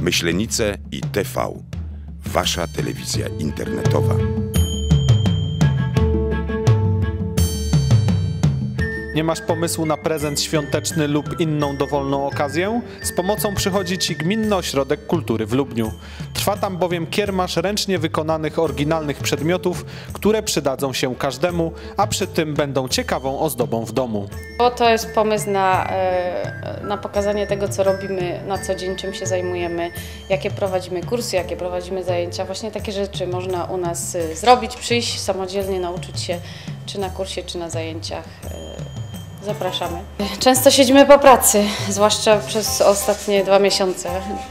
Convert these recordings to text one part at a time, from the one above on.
Myślenice i TV. Wasza telewizja internetowa. Nie masz pomysłu na prezent świąteczny lub inną dowolną okazję? Z pomocą przychodzi Ci Gminny Ośrodek Kultury w Lubniu. Trwa tam bowiem kiermasz ręcznie wykonanych oryginalnych przedmiotów, które przydadzą się każdemu, a przy tym będą ciekawą ozdobą w domu. To jest pomysł na, e, na pokazanie tego, co robimy na co dzień, czym się zajmujemy, jakie prowadzimy kursy, jakie prowadzimy zajęcia. Właśnie takie rzeczy można u nas e, zrobić, przyjść samodzielnie, nauczyć się, czy na kursie, czy na zajęciach. Zapraszamy. Często siedzimy po pracy, zwłaszcza przez ostatnie dwa miesiące.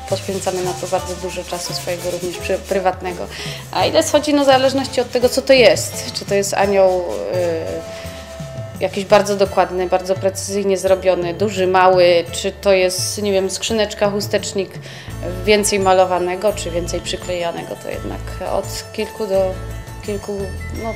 Poświęcamy na to bardzo dużo czasu swojego również prywatnego. A ile schodzi no w zależności od tego, co to jest. Czy to jest anioł y, jakiś bardzo dokładny, bardzo precyzyjnie zrobiony, duży, mały, czy to jest, nie wiem, skrzyneczka, chustecznik więcej malowanego, czy więcej przyklejanego, to jednak od kilku do kilku, no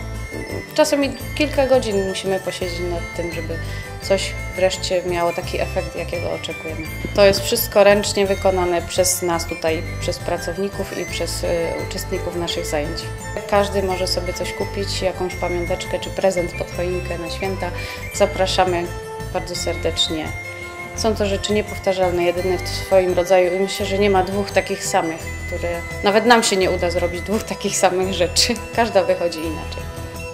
czasem i kilka godzin musimy posiedzieć nad tym, żeby coś wreszcie miało taki efekt, jakiego oczekujemy. To jest wszystko ręcznie wykonane przez nas tutaj, przez pracowników i przez y, uczestników naszych zajęć. Każdy może sobie coś kupić, jakąś pamiąteczkę czy prezent pod choinkę na święta. Zapraszamy bardzo serdecznie. Są to rzeczy niepowtarzalne, jedyne w swoim rodzaju i myślę, że nie ma dwóch takich samych, które nawet nam się nie uda zrobić dwóch takich samych rzeczy. Każda wychodzi inaczej.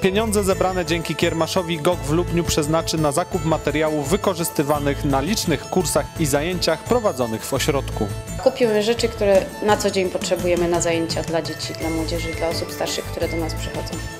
Pieniądze zebrane dzięki kiermaszowi GOG w Lubniu przeznaczy na zakup materiałów wykorzystywanych na licznych kursach i zajęciach prowadzonych w ośrodku. Kupimy rzeczy, które na co dzień potrzebujemy na zajęcia dla dzieci, dla młodzieży, dla osób starszych, które do nas przychodzą.